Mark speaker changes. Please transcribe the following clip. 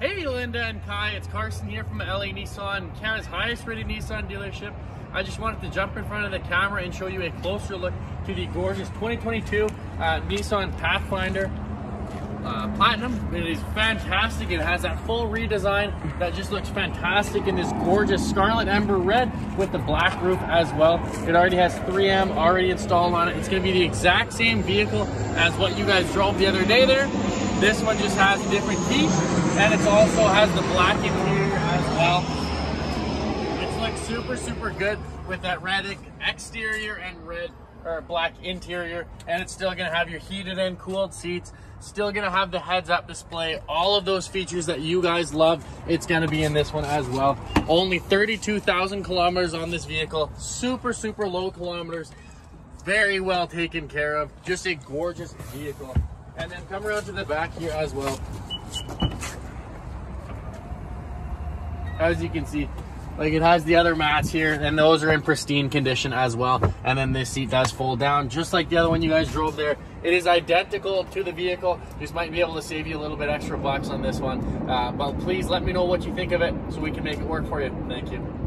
Speaker 1: Hey Linda and Kai, it's Carson here from LA Nissan, Canada's highest rated Nissan dealership. I just wanted to jump in front of the camera and show you a closer look to the gorgeous 2022 uh, Nissan Pathfinder uh, Platinum. It is fantastic. It has that full redesign that just looks fantastic in this gorgeous Scarlet Ember Red with the black roof as well. It already has 3M already installed on it. It's going to be the exact same vehicle as what you guys drove the other day there. This one just has different heat and it also has the black interior as well. It's like super, super good with that red exterior and red or black interior and it's still gonna have your heated and cooled seats. Still gonna have the heads up display all of those features that you guys love. It's gonna be in this one as well. Only 32,000 kilometers on this vehicle. Super super low kilometers. Very well taken care of. Just a gorgeous vehicle and then come around to the back here as well as you can see like it has the other mats here and those are in pristine condition as well. And then this seat does fold down just like the other one you guys drove there. It is identical to the vehicle. Just might be able to save you a little bit extra bucks on this one. Uh, but please let me know what you think of it so we can make it work for you. Thank you.